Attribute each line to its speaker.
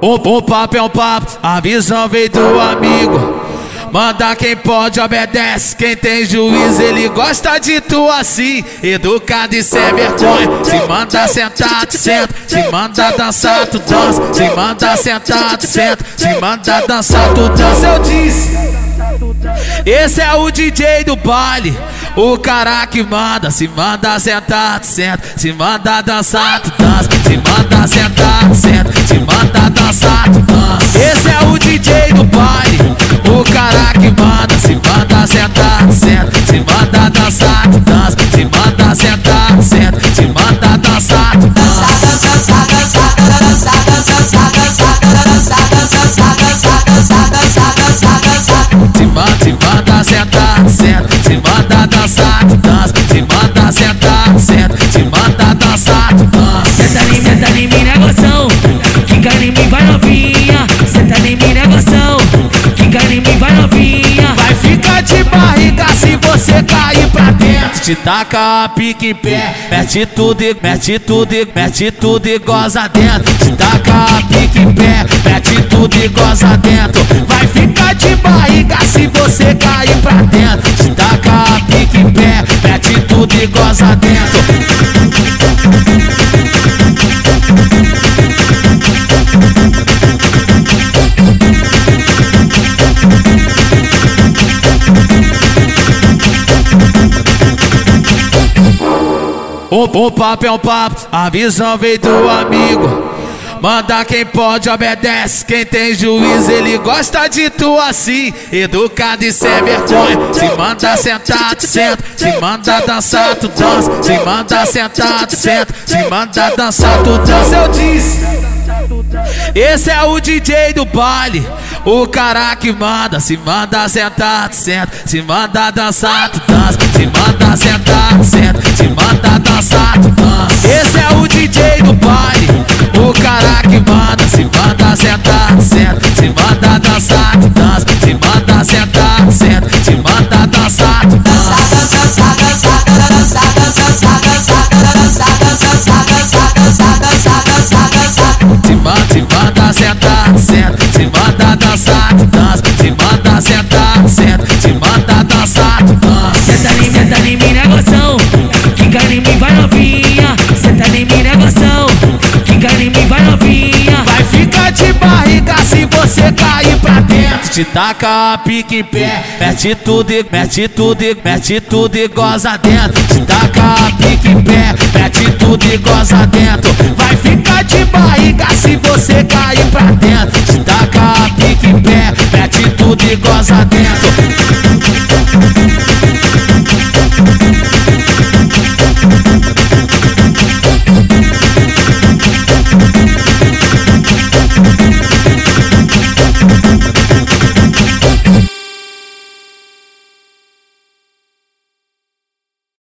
Speaker 1: O, o papo é um papo, a visão veio do amigo. Manda quem pode, obedece. Quem tem juízo, ele gosta de tu assim. Educado e sem vergonha. Se manda sentado, senta. Se manda dançar, tu dança. Se manda sentado, senta. Se manda dançar, tu dança. Eu disse. Esse é o DJ do baile. O cara que manda, se manda sentar, senta, se manda dançar, tu dança, se manda sentar, senta, se manda dançar, tu dança. Esse é o DJ do baile, o cara que manda, se manda sentar, senta, se manda dançar, tu dança, se manda sentar, se manda dançar, dança, se manda sentar, senta, se manda dançar, dança. Senta
Speaker 2: em mim, senta em mim, negoção. Fica em mim, vai novinha. Senta em mim, negoção. Fica em mim, vai novinha.
Speaker 1: Vai ficar de barriga se você cair pra dentro. Te taca a pique em pé, mete tudo e mete tudo e mete tudo e goza dentro. Te taca a pique em pé, mete tudo e goza dentro. Vai ficar de barriga se você cair pra dentro. Pé, mete tudo e goza dentro. O, o papo é um papo, a visão do amigo. Manda quem pode, obedece. Quem tem juízo, ele gosta de tu assim. Educado e sem vergonha. Se manda sentado, senta. Se manda dançar, tu dança. Se manda sentado, senta. Se manda dançar, tu dança. Eu disse. Esse é o DJ do baile, o cara que manda, se manda sentar, senta, se manda dançar, tu dança, se manda sentar, senta, se dançar, dança, se manda sentar, senta, se manda dançar. Se manda, manda sentar, senta, se manda dançar, dança, se manda sentar, senta, se manda dançar, dança.
Speaker 2: Senta em senta em mim, negoção. Fica em mim, vai novinha. Senta em mim, negoção. Fica em mim, vai novinha.
Speaker 1: Vai ficar de barriga se você cair pra dentro. Te taca a pique em pé, mete tudo e mete tudo e mete tudo e goza dentro. Te taca a pique em pé, mete tudo e goza dentro. Vai ficar de barriga se você cair pra dentro. Te taca a pique em pé, mete tudo e goza dentro.